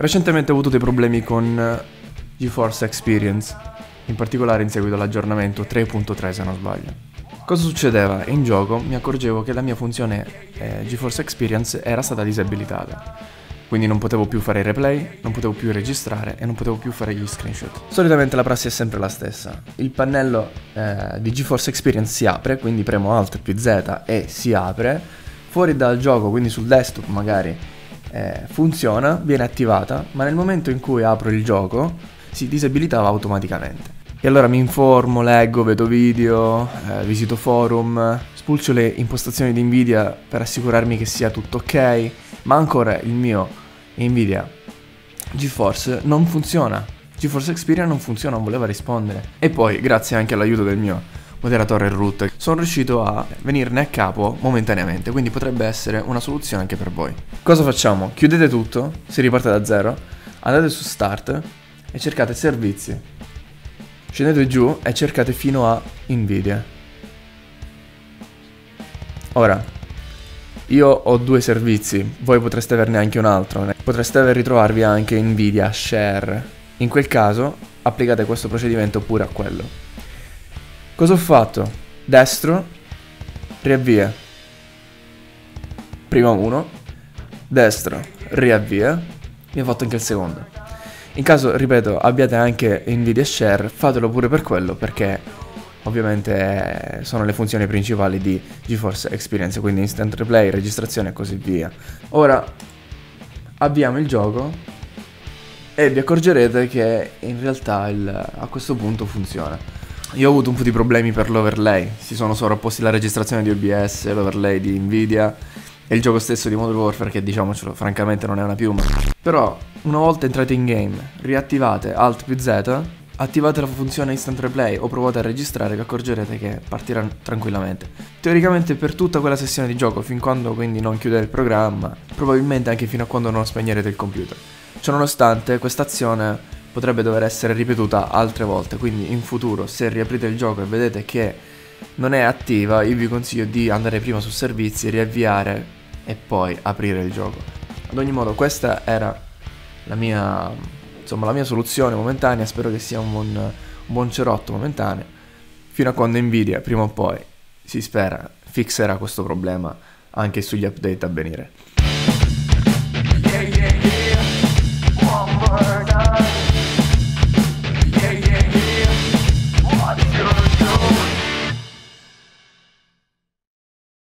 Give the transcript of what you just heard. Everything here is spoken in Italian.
Recentemente ho avuto dei problemi con eh, GeForce Experience, in particolare in seguito all'aggiornamento 3.3 se non sbaglio. Cosa succedeva? In gioco mi accorgevo che la mia funzione eh, GeForce Experience era stata disabilitata. Quindi non potevo più fare i replay, non potevo più registrare e non potevo più fare gli screenshot. Solitamente la prassi è sempre la stessa. Il pannello eh, di GeForce Experience si apre, quindi premo Alt più Z e si apre. Fuori dal gioco, quindi sul desktop magari, eh, funziona, viene attivata, ma nel momento in cui apro il gioco si disabilitava automaticamente. E allora mi informo, leggo, vedo video, eh, visito forum, spulcio le impostazioni di Nvidia per assicurarmi che sia tutto ok, ma ancora il mio Nvidia GeForce non funziona. GeForce Experience non funziona, non voleva rispondere. E poi, grazie anche all'aiuto del mio moderatore root, sono riuscito a venirne a capo momentaneamente, quindi potrebbe essere una soluzione anche per voi. Cosa facciamo? Chiudete tutto, si riparte da zero, andate su Start e cercate Servizi. Scendete giù e cercate fino a Nvidia. Ora, io ho due servizi, voi potreste averne anche un altro, potreste ritrovarvi anche Nvidia Share. In quel caso applicate questo procedimento pure a quello. Cosa ho fatto? Destro, riavvia. Prima uno, destro, riavvia. Mi ha fatto anche il secondo. In caso, ripeto, abbiate anche Nvidia Share, fatelo pure per quello perché ovviamente sono le funzioni principali di GeForce Experience, quindi instant replay, registrazione e così via. Ora avviamo il gioco e vi accorgerete che in realtà il, a questo punto funziona. Io ho avuto un po' di problemi per l'overlay, si sono sovrapposti la registrazione di OBS, l'overlay di Nvidia e il gioco stesso di Modern Warfare che diciamocelo francamente non è una piuma. Però una volta entrate in game, riattivate Alt più Z, attivate la funzione Instant Replay o provate a registrare vi accorgerete che partirà tranquillamente. Teoricamente per tutta quella sessione di gioco, fin quando quindi non chiudere il programma, probabilmente anche fino a quando non spegnerete il computer. Ciononostante questa azione potrebbe dover essere ripetuta altre volte, quindi in futuro se riaprite il gioco e vedete che non è attiva, io vi consiglio di andare prima su servizi, riavviare e poi aprire il gioco. Ad ogni modo questa era la mia, insomma, la mia soluzione momentanea, spero che sia un buon, un buon cerotto momentaneo, fino a quando Nvidia prima o poi, si spera, fixerà questo problema anche sugli update a venire.